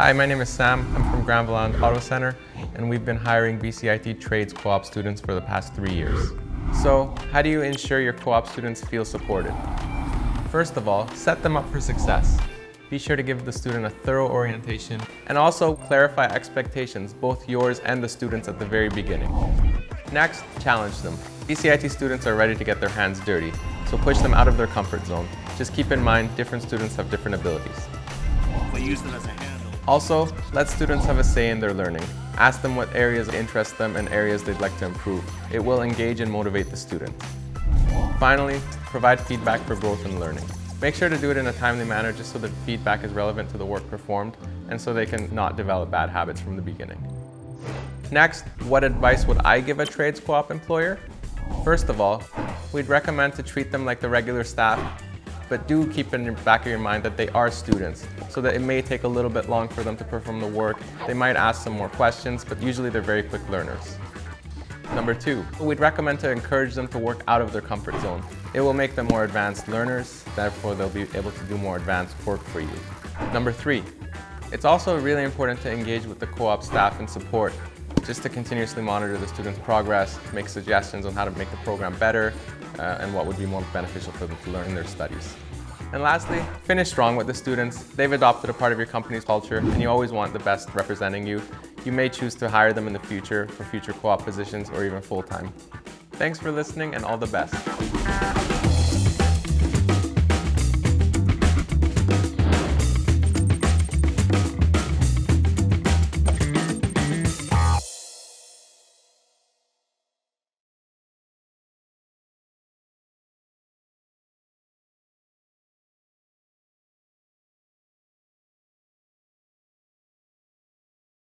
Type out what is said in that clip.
Hi, my name is Sam. I'm from Grand Blanc Auto Center, and we've been hiring BCIT Trades Co-op students for the past three years. So, how do you ensure your co-op students feel supported? First of all, set them up for success. Be sure to give the student a thorough orientation and also clarify expectations, both yours and the students at the very beginning. Next, challenge them. BCIT students are ready to get their hands dirty, so push them out of their comfort zone. Just keep in mind, different students have different abilities. We use them as a handle. Also, let students have a say in their learning. Ask them what areas interest them and areas they'd like to improve. It will engage and motivate the student. Finally, provide feedback for growth and learning. Make sure to do it in a timely manner just so the feedback is relevant to the work performed and so they can not develop bad habits from the beginning. Next, what advice would I give a trades co-op employer? First of all, we'd recommend to treat them like the regular staff, but do keep in the back of your mind that they are students, so that it may take a little bit long for them to perform the work. They might ask some more questions, but usually they're very quick learners. Number two, we'd recommend to encourage them to work out of their comfort zone. It will make them more advanced learners, therefore they'll be able to do more advanced work for you. Number three, it's also really important to engage with the co-op staff and support just to continuously monitor the students' progress, make suggestions on how to make the program better, uh, and what would be more beneficial for them to learn in their studies. And lastly, finish strong with the students. They've adopted a part of your company's culture, and you always want the best representing you. You may choose to hire them in the future for future co-op positions or even full-time. Thanks for listening and all the best.